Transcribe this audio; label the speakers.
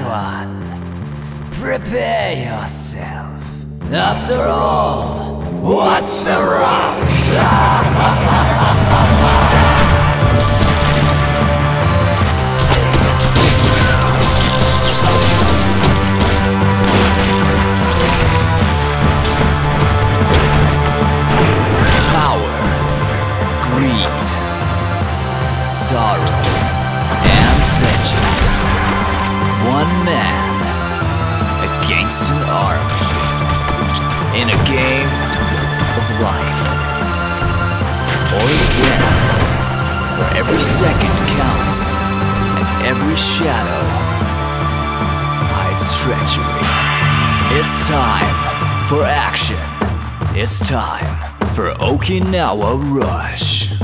Speaker 1: One. Prepare yourself. After all, what's the rush? Power, greed, sorrow, army in a game of life or death where every second counts and every shadow hides treachery. It's time for action. It's time for Okinawa Rush.